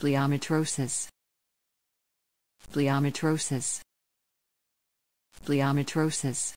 Bleometrosis. Bleometrosis. Bleometrosis.